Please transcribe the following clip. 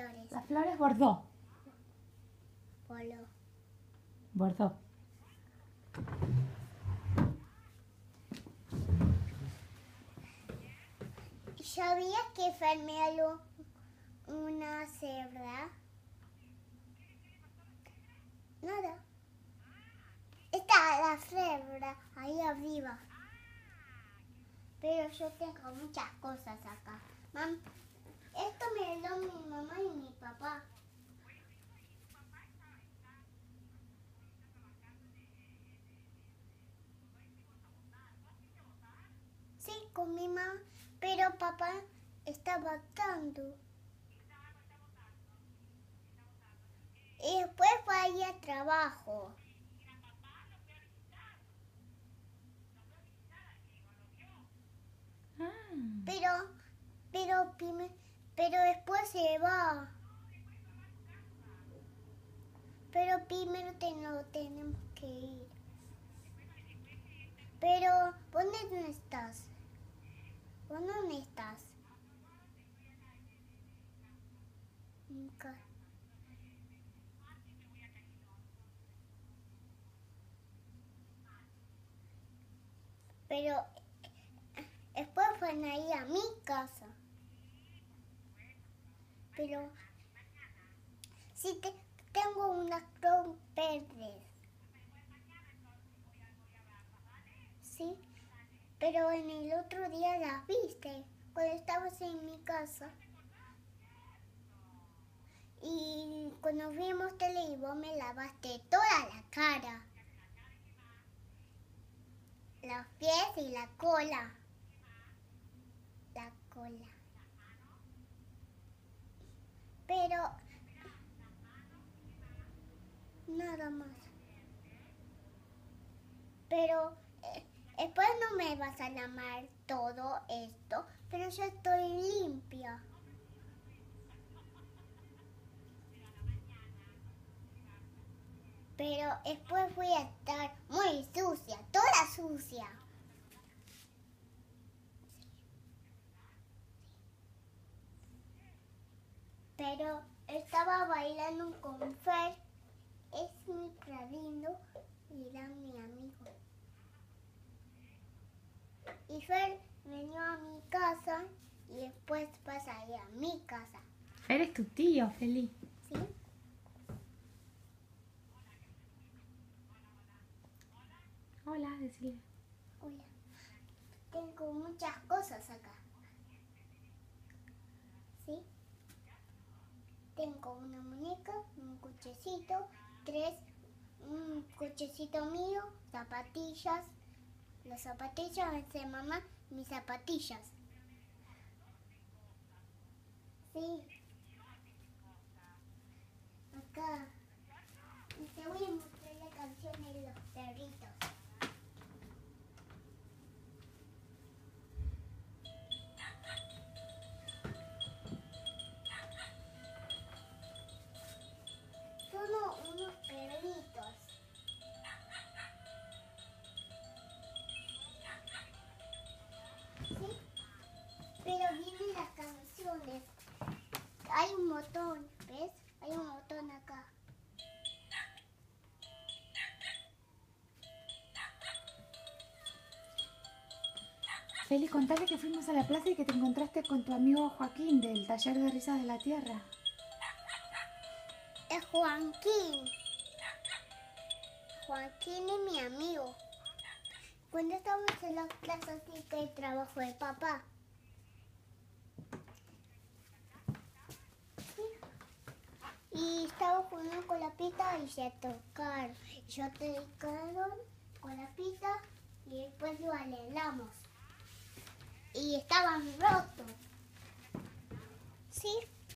flores. Las flores bordó. Polo. Bordó. ¿Sabías que Fermialo una cebra? Nada. Está la cebra ahí arriba. Pero yo tengo muchas cosas acá. Mam, esto me dio mi mamá y mi papá. Sí, con mi mamá, pero papá está votando. Y después fue ahí a trabajo. Ah, Pero, pero, prime- pero después se va. Pero primero te- no tenemos que ir. Pero, ¿vos dónde estás? ¿Vos dónde estás? Nunca. Pero eh, después fueron ahí a mi casa. Pero sí te, tengo unas verdes. Sí, pero en el otro día las viste cuando estabas en mi casa. Y cuando vimos tele y me lavaste toda la cara. Los pies y la cola. La cola. Pero Pero eh, después no me vas a llamar todo esto, pero yo estoy limpia. Pero después voy a estar muy sucia, toda sucia. Pero estaba bailando con Fer, es mi padrino y era mi amigo. Y Fer vino a mi casa y después pasa a mi casa, eres tu tío, Feli. ¿sí? Hola, decirle. Hola. Tengo muchas cosas acá. ¿Sí? Tengo una muñeca, un cochecito, tres, un cochecito mío, zapatillas. Las zapatillas de mamá, mis zapatillas. Sí. Feli, contale que fuimos a la plaza y que te encontraste con tu amigo Joaquín del taller de risas de la tierra. Es Joaquín. Joaquín es mi amigo. Cuando estábamos en las plazas sí que el trabajo de papá. Y estaba jugando con la pita y se tocaron. Y yo tocaron con la pita y después lo arreglamos. Y estaban rotos. ¿Sí?